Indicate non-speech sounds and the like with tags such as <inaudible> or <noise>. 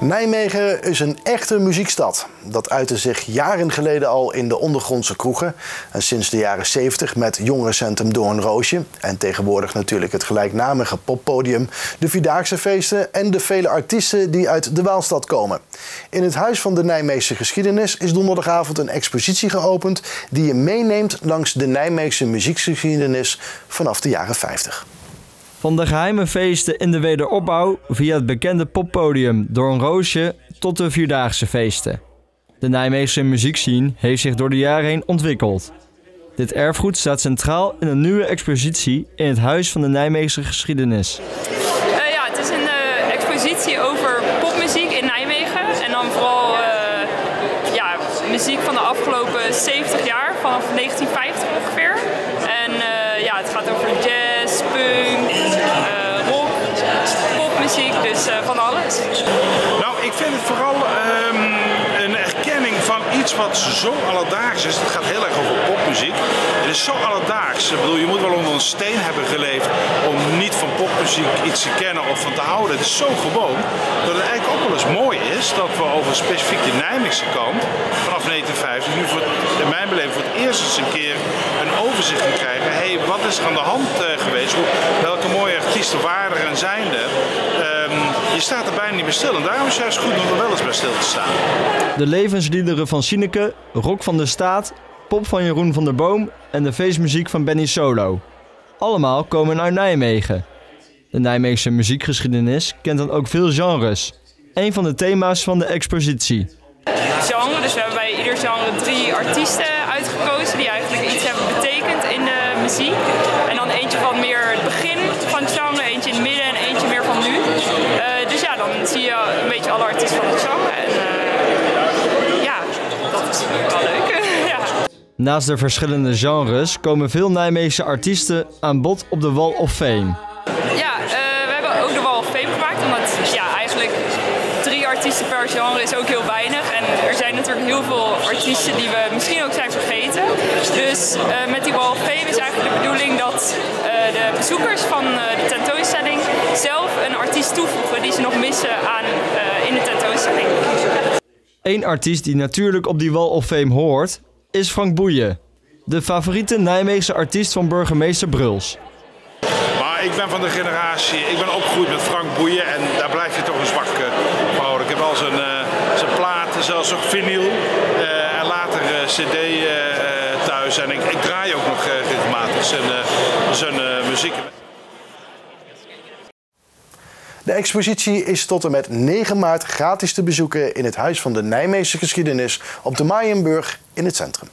Nijmegen is een echte muziekstad. Dat uitte zich jaren geleden al in de ondergrondse kroegen. En sinds de jaren 70 met jongerencentrum Doornroosje. En tegenwoordig natuurlijk het gelijknamige poppodium, de Vierdaagse feesten en de vele artiesten die uit de Waalstad komen. In het Huis van de Nijmeegse Geschiedenis is donderdagavond een expositie geopend die je meeneemt langs de Nijmeegse muziekgeschiedenis vanaf de jaren 50. Van de geheime feesten in de wederopbouw via het bekende poppodium door een roosje tot de vierdaagse feesten. De Nijmeegse muziekscene heeft zich door de jaren heen ontwikkeld. Dit erfgoed staat centraal in een nieuwe expositie in het Huis van de Nijmeegse Geschiedenis. Uh, ja, het is een uh, expositie over popmuziek in Nijmegen. En dan vooral uh, ja, muziek van de afgelopen 70 jaar, vanaf 1950 uh, van alles. Nou, ik vind het vooral um, een erkenning van iets wat zo alledaags is. Het gaat heel erg over popmuziek. Het is zo alledaags. Ik bedoel, je moet wel onder een steen hebben geleefd om niet van popmuziek iets te kennen of van te houden. Het is zo gewoon dat het eigenlijk ook wel eens mooi is dat we over specifiek de Nijmeegse kant vanaf 1950 nu voor, in mijn beleving voor het eerst eens een keer een overzicht gaan krijgen. Hé, hey, wat is er aan de hand uh, geweest? Welke mooie artiesten waren er en zijn er? Je staat er bijna niet meer stil. En daarom is het juist goed om er wel eens bij stil te staan. De levensliederen van Sineke, Rock van de Staat, Pop van Jeroen van der Boom en de feestmuziek van Benny Solo. Allemaal komen uit Nijmegen. De Nijmeegse muziekgeschiedenis kent dan ook veel genres. Een van de thema's van de expositie. Genre, dus we hebben bij ieder genre drie artiesten uitgekozen die eigenlijk iets hebben betekend in de muziek. Zie je een beetje alle artiesten van het genre. En uh, ja, dat is wel leuk. <laughs> ja. Naast de verschillende genres komen veel Nijmeegse artiesten aan bod op de Wall of Fame. Ja, uh, we hebben ook de Wall of Fame gemaakt, omdat ja, eigenlijk drie artiesten per genre is ook heel weinig. En er zijn natuurlijk heel veel artiesten die we misschien ook zijn vergeten. Dus uh, met die Wall of Fame is eigenlijk de bedoeling dat de bezoekers van zelf een artiest toevoegen die ze nog missen aan, in de tentoonstelling. Eén artiest die natuurlijk op die Wall of Fame hoort, is Frank Boeien. De favoriete Nijmeegse artiest van burgemeester Bruls. Maar ik ben van de generatie, ik ben opgegroeid met Frank Boeien en daar blijf je toch een zwak voor houden. Ik heb al zijn, zijn platen, zelfs ook vinyl en later cd thuis. En ik, ik, draai ook nog regelmatig zijn, zijn muziek. De expositie is tot en met 9 maart gratis te bezoeken in het Huis van de Nijmeegse Geschiedenis op de Maaienburg in het centrum.